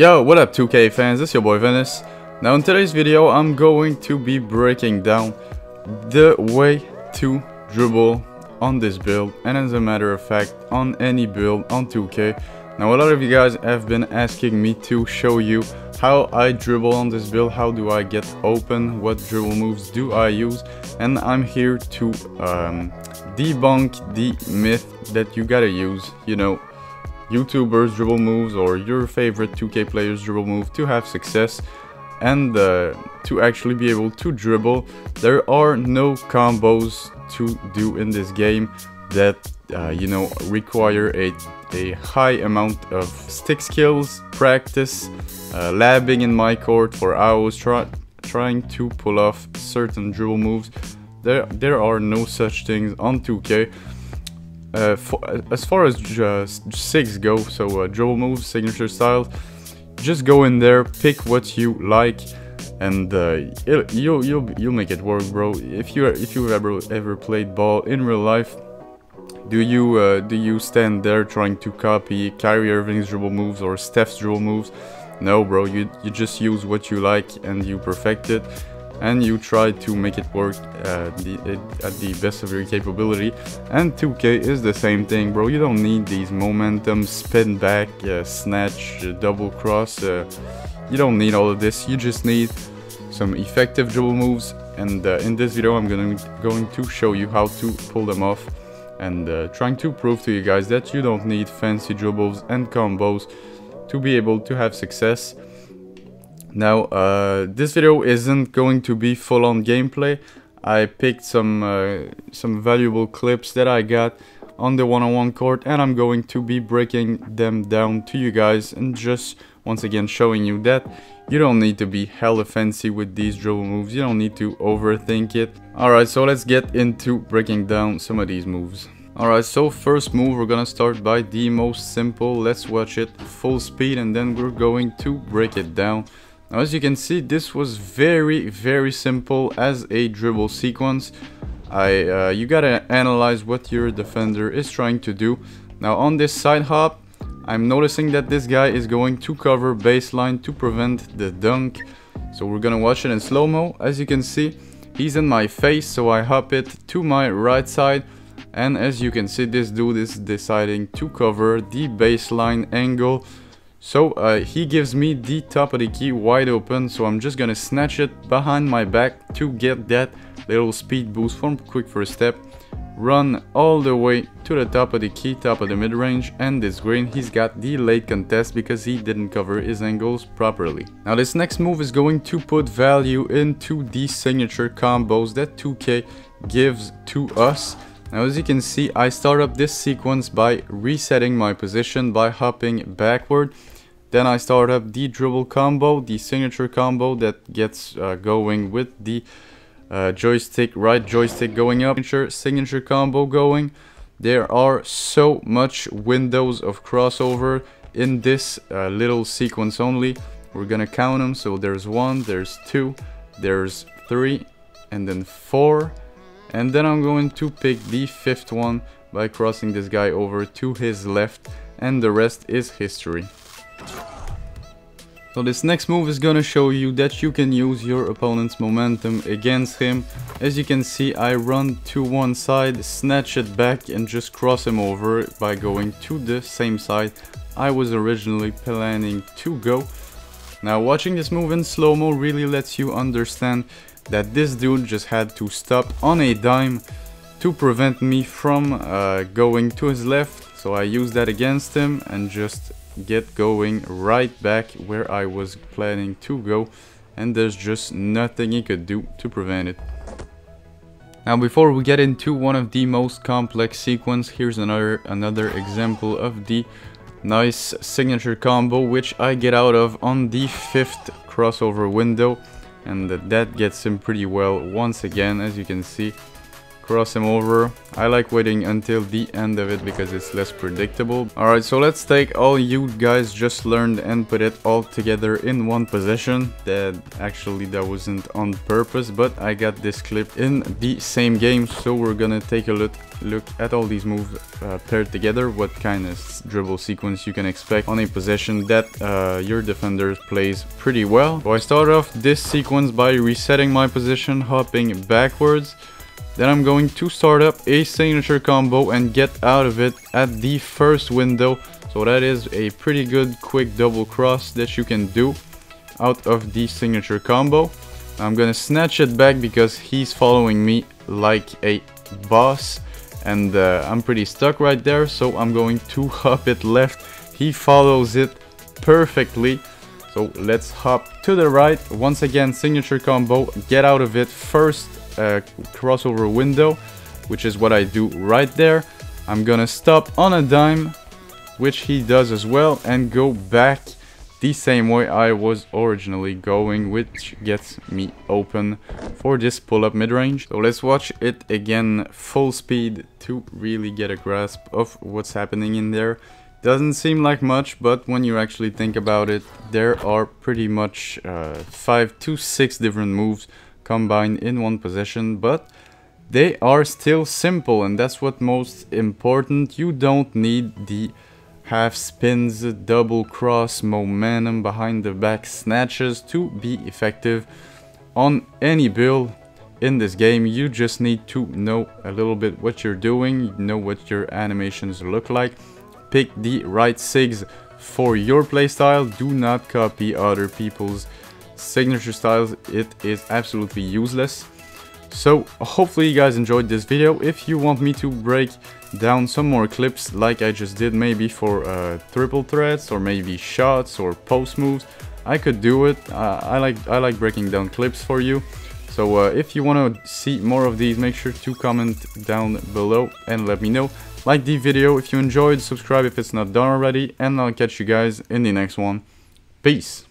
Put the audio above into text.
Yo, what up 2K fans, it's your boy Venice. Now in today's video, I'm going to be breaking down the way to dribble on this build and as a matter of fact on any build on 2K. Now a lot of you guys have been asking me to show you how I dribble on this build, how do I get open, what dribble moves do I use and I'm here to um, debunk the myth that you gotta use, you know, YouTubers dribble moves or your favorite 2K players dribble move to have success and uh, to actually be able to dribble. There are no combos to do in this game that uh, you know require a, a high amount of stick skills, practice, uh, labbing in my court for hours try, trying to pull off certain dribble moves. There, there are no such things on 2K. Uh, for, as far as just SIGs go, so uh, dribble moves, signature styles, just go in there, pick what you like, and uh, you'll you'll you'll make it work, bro. If you if you ever ever played ball in real life, do you uh, do you stand there trying to copy Kyrie Irving's dribble moves or Steph's dribble moves? No, bro. You you just use what you like and you perfect it and you try to make it work uh, the, at the best of your capability. And 2k is the same thing bro. You don't need these momentum spin back uh, snatch uh, double cross uh, you don't need all of this. You just need some effective dribble moves. And uh, in this video I'm gonna going to show you how to pull them off and uh, trying to prove to you guys that you don't need fancy dribbles and combos to be able to have success now, uh, this video isn't going to be full-on gameplay. I picked some uh, some valuable clips that I got on the one-on-one -on -one court and I'm going to be breaking them down to you guys and just once again showing you that you don't need to be hella fancy with these dribble moves. You don't need to overthink it. Alright, so let's get into breaking down some of these moves. Alright, so first move we're gonna start by the most simple. Let's watch it full speed and then we're going to break it down. Now as you can see, this was very, very simple as a dribble sequence. I, uh, you gotta analyze what your defender is trying to do. Now on this side hop, I'm noticing that this guy is going to cover baseline to prevent the dunk. So we're gonna watch it in slow-mo. As you can see, he's in my face, so I hop it to my right side. And as you can see, this dude is deciding to cover the baseline angle so uh, he gives me the top of the key wide open, so I'm just gonna snatch it behind my back to get that little speed boost from quick first step. Run all the way to the top of the key, top of the mid-range, and this green, he's got the late contest because he didn't cover his angles properly. Now this next move is going to put value into the signature combos that 2K gives to us. Now as you can see, I start up this sequence by resetting my position by hopping backward. Then I start up the dribble combo, the signature combo that gets uh, going with the uh, joystick, right joystick going up, signature, signature combo going. There are so much windows of crossover in this uh, little sequence only. We're gonna count them, so there's one, there's two, there's three, and then four, and then I'm going to pick the fifth one by crossing this guy over to his left and the rest is history. So this next move is gonna show you that you can use your opponent's momentum against him. As you can see I run to one side, snatch it back and just cross him over by going to the same side I was originally planning to go. Now watching this move in slow-mo really lets you understand that this dude just had to stop on a dime to prevent me from uh, going to his left. So I used that against him and just get going right back where I was planning to go. And there's just nothing he could do to prevent it. Now before we get into one of the most complex sequence, here's another another example of the nice signature combo which I get out of on the fifth crossover window and that gets him pretty well once again as you can see cross him over. I like waiting until the end of it because it's less predictable. Alright, so let's take all you guys just learned and put it all together in one position. That actually that wasn't on purpose, but I got this clip in the same game, so we're gonna take a look look at all these moves uh, paired together, what kind of dribble sequence you can expect on a possession that uh, your defender plays pretty well. So I start off this sequence by resetting my position, hopping backwards, then I'm going to start up a signature combo and get out of it at the first window. So that is a pretty good quick double cross that you can do out of the signature combo. I'm gonna snatch it back because he's following me like a boss and uh, I'm pretty stuck right there so I'm going to hop it left. He follows it perfectly. So let's hop to the right. Once again, signature combo, get out of it first uh, crossover window, which is what I do right there. I'm gonna stop on a dime, which he does as well, and go back the same way I was originally going, which gets me open for this pull-up mid-range. So let's watch it again full speed to really get a grasp of what's happening in there. Doesn't seem like much, but when you actually think about it, there are pretty much uh, 5 to 6 different moves combined in one position, but they are still simple and that's what most important. You don't need the half spins, double cross, momentum behind the back snatches to be effective on any build in this game. You just need to know a little bit what you're doing, know what your animations look like, pick the right sigs for your playstyle, do not copy other people's signature styles, it is absolutely useless. So hopefully you guys enjoyed this video. If you want me to break down some more clips like I just did maybe for uh, triple threats or maybe shots or post moves, I could do it. Uh, I like I like breaking down clips for you. So uh, if you want to see more of these, make sure to comment down below and let me know. Like the video if you enjoyed, subscribe if it's not done already, and I'll catch you guys in the next one. Peace!